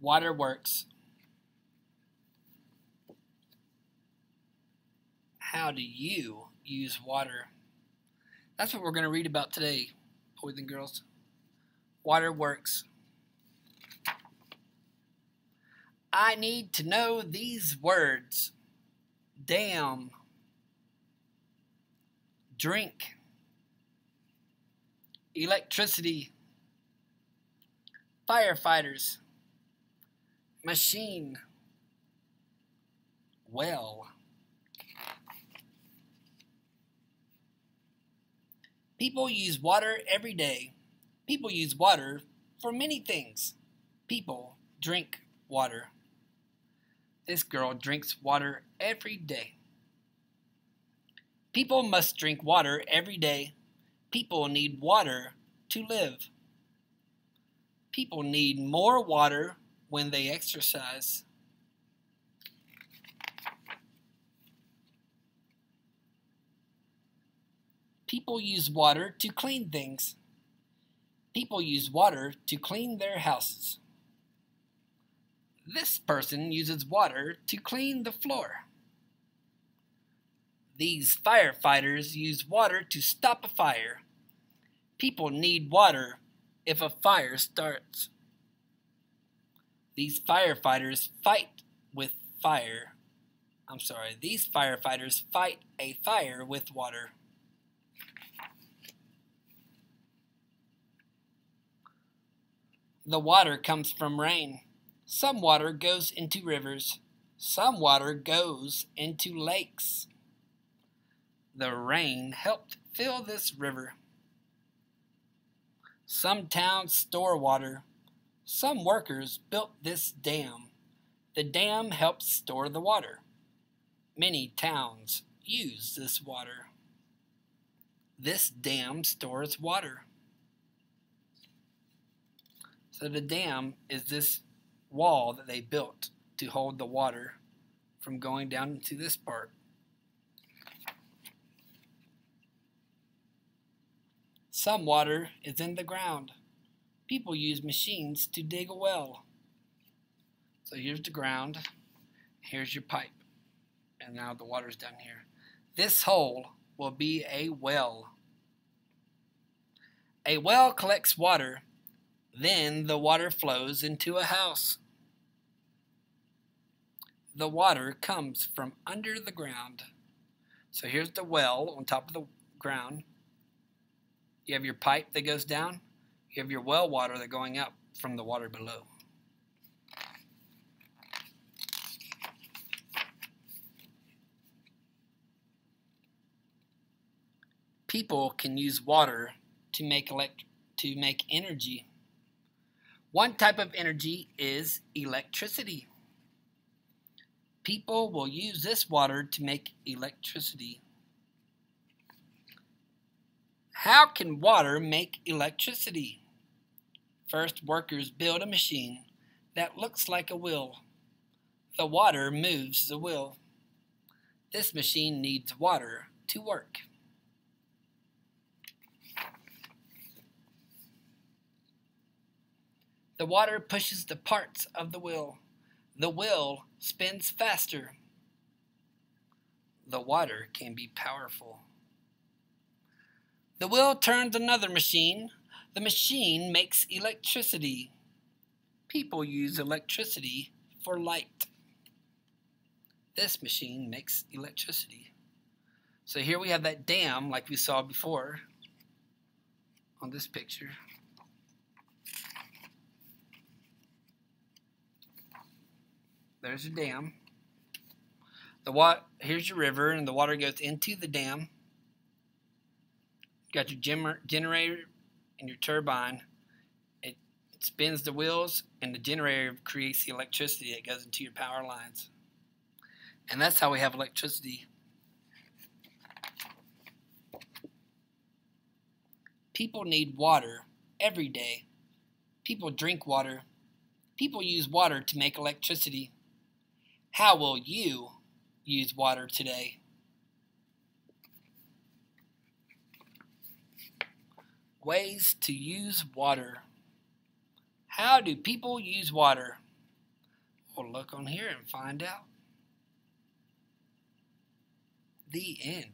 Waterworks. How do you use water? That's what we're going to read about today, boys and girls. Waterworks. I need to know these words. Dam. Drink. Electricity. Firefighters. Machine. Well. People use water every day. People use water for many things. People drink water. This girl drinks water every day. People must drink water every day. People need water to live. People need more water when they exercise. People use water to clean things. People use water to clean their houses. This person uses water to clean the floor. These firefighters use water to stop a fire. People need water if a fire starts. These firefighters fight with fire. I'm sorry, these firefighters fight a fire with water. The water comes from rain. Some water goes into rivers. Some water goes into lakes. The rain helped fill this river. Some towns store water. Some workers built this dam. The dam helps store the water. Many towns use this water. This dam stores water. So the dam is this wall that they built to hold the water from going down into this part. Some water is in the ground. People use machines to dig a well. So here's the ground, here's your pipe, and now the water's down here. This hole will be a well. A well collects water then the water flows into a house. The water comes from under the ground. So here's the well on top of the ground. You have your pipe that goes down. You have your well water that going up from the water below. People can use water to make elect to make energy one type of energy is electricity. People will use this water to make electricity. How can water make electricity? First, workers build a machine that looks like a wheel. The water moves the wheel. This machine needs water to work. The water pushes the parts of the wheel. The wheel spins faster. The water can be powerful. The wheel turns another machine. The machine makes electricity. People use electricity for light. This machine makes electricity. So here we have that dam like we saw before on this picture. There's a dam. The wat here's your river, and the water goes into the dam. Got your gener generator and your turbine. It, it spins the wheels, and the generator creates the electricity that goes into your power lines. And that's how we have electricity. People need water every day. People drink water. People use water to make electricity. How will you use water today? Ways to use water. How do people use water? We'll look on here and find out. The end.